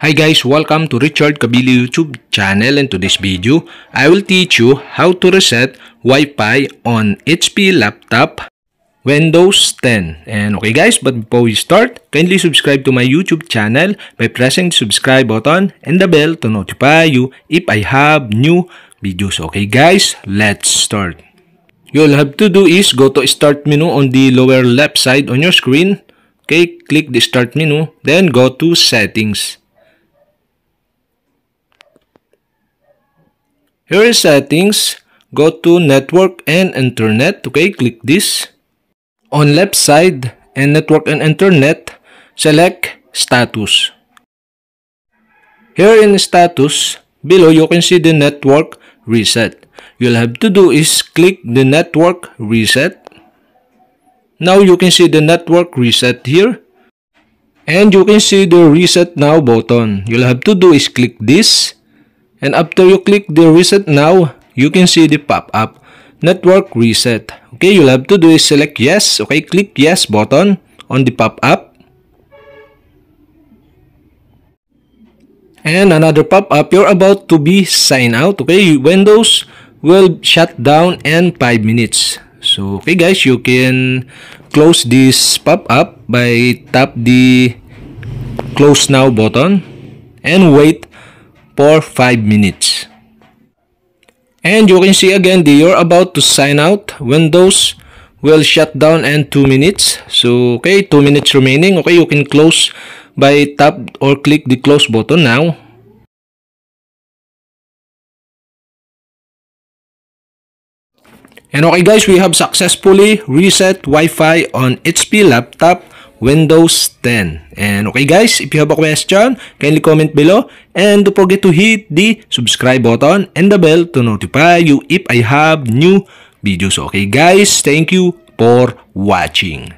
Hi guys, welcome to Richard Kabili YouTube channel and to this video, I will teach you how to reset Wi-Fi on HP laptop Windows 10. And okay guys, but before we start, kindly subscribe to my YouTube channel by pressing the subscribe button and the bell to notify you if I have new videos. Okay guys, let's start. You'll have to do is go to start menu on the lower left side on your screen. Okay, click the start menu, then go to settings. Here is settings. Go to network and internet. Okay, click this. On left side and network and internet, select status. Here in status, below you can see the network reset. You'll have to do is click the network reset. Now you can see the network reset here. And you can see the reset now button. You'll have to do is click this And after you click the reset now, you can see the pop-up network reset. Okay, you'll have to do is select yes. Okay, click yes button on the pop-up. And another pop-up, you're about to be sign out. Okay, Windows will shut down in 5 minutes. So, okay guys, you can close this pop-up by tap the close now button and wait for 5 minutes. And you can see again that you're about to sign out. Windows will shut down in 2 minutes. So, okay, 2 minutes remaining. Okay, you can close by tap or click the close button now. And okay guys, we have successfully reset Wi-Fi on HP laptop Windows 10. And okay guys, if you have a question, kindly comment below. And don't forget to hit the subscribe button and the bell to notify you if I have new videos. Okay guys, thank you for watching.